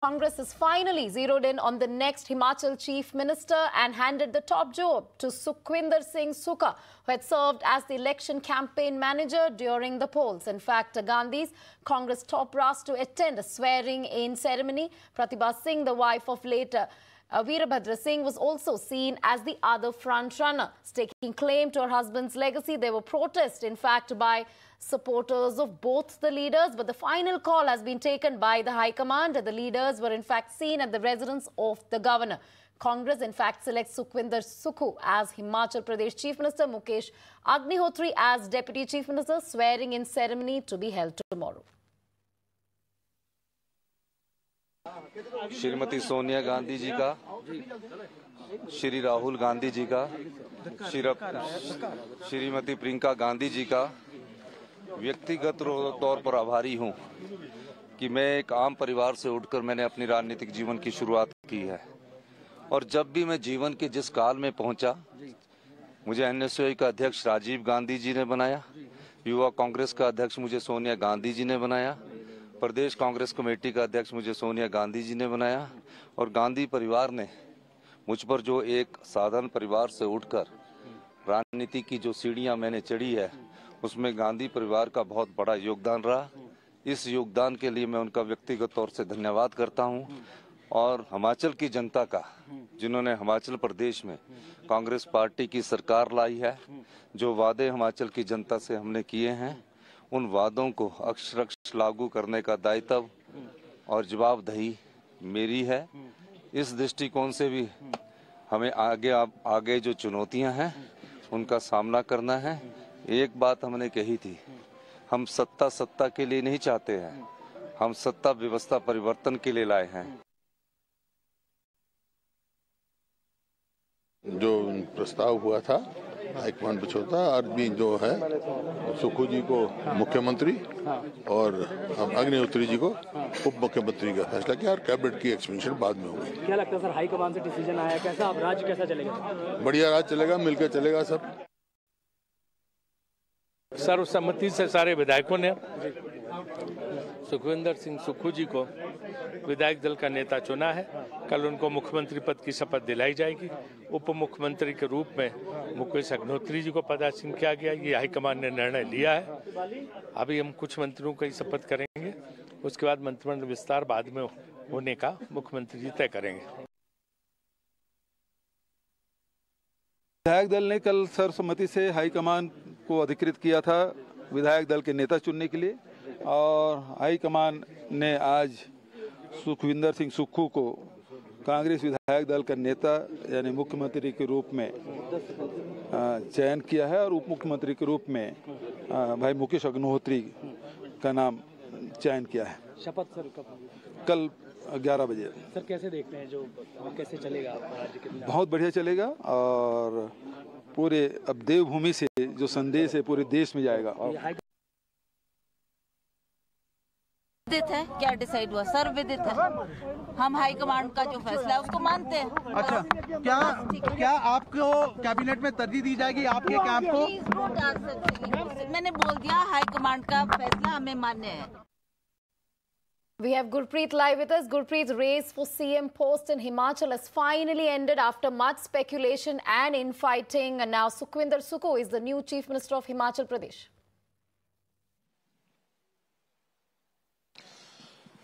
Congress has finally zeroed in on the next Himachal Chief Minister and handed the top job to Sukhwinder Singh Sukhu, who had served as the election campaign manager during the polls. In fact, Gandhi's Congress top brass to attend a swearing-in ceremony. Pratibha Singh, the wife of later uh, Veerabhadra Singh was also seen as the other front-runner. Staking claim to her husband's legacy, there were protests, in fact, by supporters of both the leaders. But the final call has been taken by the High Command. The leaders were, in fact, seen at the residence of the governor. Congress, in fact, selects Sukhwinder Sukhu as Himachal Pradesh Chief Minister, Mukesh Agnihotri as Deputy Chief Minister, swearing-in ceremony to be held tomorrow. Shrimati Sonia Gandhi ji का श्री राहुल गांधी जी का, श्री श्रीमती प्रियंका गांधी जी का व्यक्तिगत तौर पर आभारी हूँ कि मैं एक आम परिवार से उठकर मैंने अपनी राजनीतिक जीवन की शुरुआत की है। और जब भी मैं जीवन के जिस काल में पहुँचा, मुझे एनएसयूआई का अध्यक्ष राजीव गांधी जी ने बनाया, युवा कांग्रेस का अध्यक्ष मुझे सोनिया गांधी जी ने बनाया प्रदेश कांग्रेस कमेटी का अध्यक्ष मुझे सोनिया गांधी जी ने बनाया और गांधी परिवार ने मुझ पर जो एक साधारण परिवार से उठकर राजनीति की जो सीढ़ियाँ मैंने चढ़ी है, उसमें गांधी परिवार का बहुत बड़ा योगदान रहा। इस योगदान के लिए मैं उनका व्यक्तिगत तौर से धन्यवाद करता हूँ और हिमाचल की जनता का, जिन्होंने हिमाचल प्रदेश में कांग्रेस पार्टी की सरकार लाई है, जो वादे हिमाचल की जनता से हमने किए हैं उन वादों को अक्षरक्ष लागू करने का दायित्व और जवाबदही मेरी है। इस दृष्टिकोण से भी हमें आगे आगे जो चुनौतियाँ हैं, उनका सामना करना है। एक बात हमने कही थी, हम सत्ता सत्ता के लिए नहीं चाहते हैं, हम सत्ता व्यवस्था परिवर्तन के लिए लाए हैं। जो प्रस्ताव हुआ था हाईकमान बिछोता आदमी जो है सुखू जी को मुख्यमंत्री और अग्निहोत्री जी को उप मुख्यमंत्री का फैसला किया और कैबिनेट की एक्सपेंशन बाद में होगी क्या लगता है सर हाईकमान से डिसीज़न आया? कैसा अब राज्य कैसा चलेगा? बढ़िया राज चलेगा मिलकर चलेगा सब। सर्वसम्मति से सारे विधायकों ने सुखविंदर सिंह सुक्खू जी को विधायक दल का नेता चुना है। कल उनको मुख्यमंत्री पद की शपथ दिलाई जाएगी। उप मुख्यमंत्री के रूप में मुकेश अग्निहोत्री जी को पदासीन किया गया। ये हाईकमान ने निर्णय लिया है। अभी हम कुछ मंत्रियों का ही शपथ करेंगे। उसके बाद मंत्रिमंडल विस्तार बाद में होने का मुख्यमंत्री जी तय करेंगे। विधायक दल ने कल सर्वसम्मति से हाईकमान को अधिकृत किया था विधायक दल के नेता चुनने के लिए। और हाईकमान ने आज सुखविंदर सिंह सुक्खू को कांग्रेस विधायक दल का नेता यानी मुख्यमंत्री के रूप में चयन किया है और उप मुख्यमंत्री के रूप में भाई मुकेश अग्निहोत्री का नाम चयन किया है। शपथ सर कब कल 11 बजे। सर कैसे देखते हैं जो कैसे चलेगा बहुत बढ़िया चलेगा और पूरे अब देवभूमि से जो संदेश है पूरे देश में जाएगा। विदित है क्या डिसाइड हुआ सर विदित है हम हाई कमांड का जो फैसला है उसको मानते हैं अच्छा क्या क्या आपको कैबिनेट में तरजीह दी जाएगी आपके कैंप को मैंने बोल दिया हाई कमांड का फैसला हमें मान्य है We have Gurpreet live with us. Gurpreet's race for CM post in Himachal has finally ended after much speculation and infighting. And now Sukhwinder Sukhu is the new Chief Minister of Himachal Pradesh.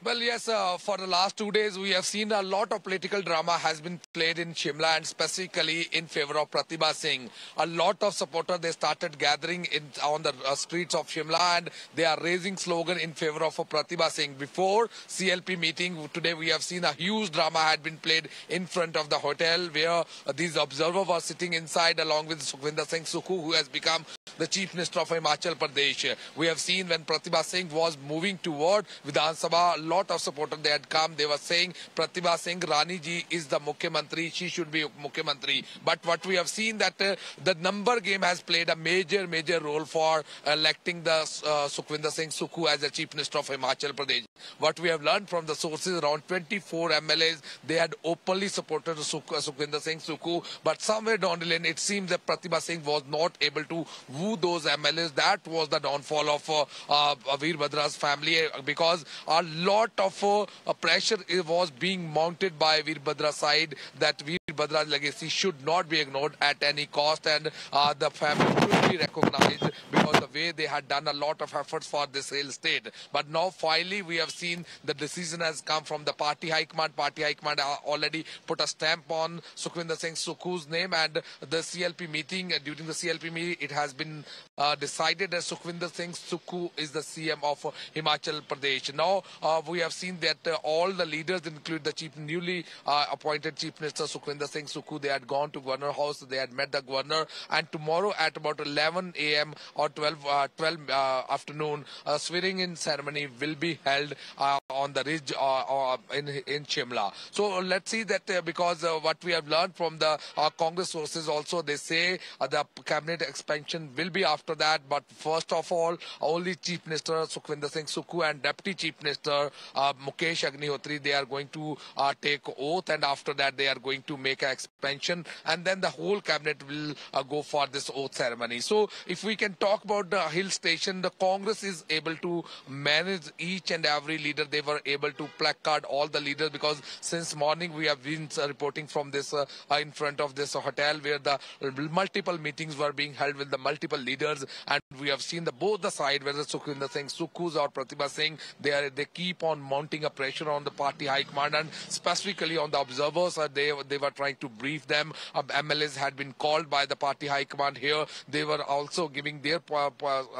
Well, yes, uh, for the last two days, we have seen a lot of political drama has been played in Shimla and specifically in favor of Pratibha Singh. A lot of supporters, they started gathering in, on the uh, streets of Shimla and they are raising slogan in favor of Pratibha Singh. Before CLP meeting today, we have seen a huge drama had been played in front of the hotel where uh, these observers were sitting inside along with Sukhvinder Singh Sukhu, who has become the Chief Minister of Himachal Pradesh. We have seen when Pratibha Singh was moving toward Vidhan Sabha, a lot of supporters they had come. They were saying Pratibha Singh Rani ji is the Mukhyamantri. She should be Mukhyamantri. But what we have seen that uh, the number game has played a major, major role for electing the uh, Sukhvinder Singh Sukhu as the Chief Minister of Himachal Pradesh. What we have learned from the sources, around 24 MLAs, they had openly supported Sukh, Sukhvinder Singh Sukhu. But somewhere down the lane, it seems that Pratibha Singh was not able to woo those MLAs. That was the downfall of uh, uh, Veerbhadra's family uh, because a lot of uh, pressure was being mounted by Veerbhadra's side that Veerbhadra's legacy should not be ignored at any cost and uh, the family should be recognized because the way they had done a lot of efforts for this hill state. But now finally we have seen the decision has come from the party high command. Party high command already put a stamp on Sukhvinder Singh Sukhu's name and the CLP meeting, during the CLP meeting, it has been uh, decided that Sukhvinder Singh Sukhu is the CM of Himachal Pradesh. Now uh, we have seen that uh, all the leaders, include the chief, newly uh, appointed Chief Minister Sukhvinder Singh Sukhu, they had gone to Governor House, they had met the Governor, and tomorrow at about 11 a.m. or 12, uh, 12 uh, afternoon, a swearing-in ceremony will be held uh, on the ridge in in Shimla. So let's see that because what we have learned from the Congress sources also, they say the cabinet expansion will be after that. But first of all, only Chief Minister Sukhvinder Singh Sukhu and Deputy Chief Minister uh, Mukesh Agnihotri, they are going to uh, take oath and after that they are going to make an expansion and then the whole cabinet will uh, go for this oath ceremony. So if we can talk about the hill station, the Congress is able to manage each and every leader. They were able to placard all the leaders because since morning we have been uh, reporting from this uh, in front of this hotel where the multiple meetings were being held with the multiple leaders and we have seen the both the side whether Sukhvinder Singh Sukhus or Pratibha Singh they are they keep on mounting a pressure on the party high command and specifically on the observers uh, they they were trying to brief them. Uh, MLAs had been called by the party high command here. They were also giving their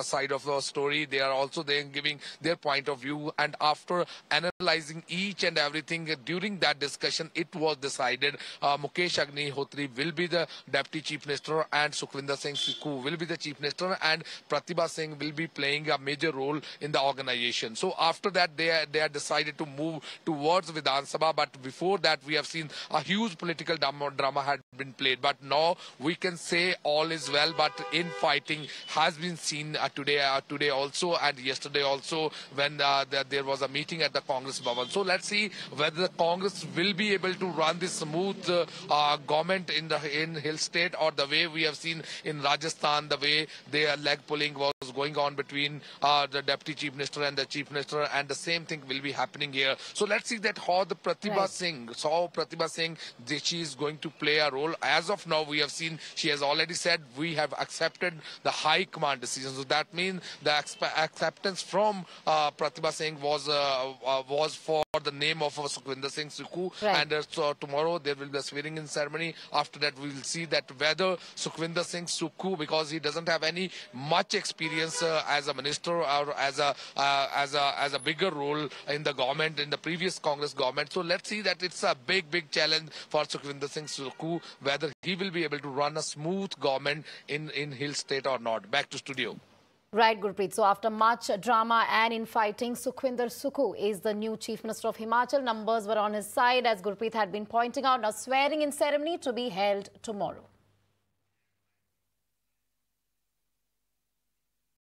side of the story. They are also then giving their point of view and after analyzing each and everything uh, during that discussion it was decided uh, Mukesh Agnihotri will be the deputy chief minister and Sukhvinder Singh Sukhu will be the chief minister and Pratibha Singh will be playing a major role in the organization. So after that, they they had decided to move towards Vidhan Sabha. But before that, we have seen a huge political drama, drama had been played. But now we can say all is well. But infighting has been seen uh, today, uh, today also, and yesterday also when uh, the, there was a meeting at the Congress Bhavan. So let's see whether the Congress will be able to run this smooth uh, government in the in Hill State or the way we have seen in Rajasthan, the way their leg pulling was going on between uh, the deputy chief minister and the chief minister, and the same thing will be happening here. So let's see that how the Pratibha right. Singh, so Pratibha Singh, she is going to play a role. As of now, we have seen she has already said we have accepted the high command decision. So that means the acceptance from uh, Pratibha Singh was uh, uh, was for the name of Sukhvinder Singh Sukhu, right. and uh, so tomorrow there will be a swearing-in ceremony. After that, we will see that whether Sukhvinder Singh Sukhu, because he doesn't have any much experience uh, as a minister or as a uh, as a as a bigger role in the government in the previous Congress government. So let's see that it's a big big challenge for Sukhvinder Singh Sukhu whether he will be able to run a smooth government in in Hill State or not. Back to studio. Right, Gurpreet. So after much drama and infighting, Sukhvinder Sukhu is the new Chief Minister of Himachal. Numbers were on his side, as Gurpreet had been pointing out. Now, swearing in ceremony to be held tomorrow.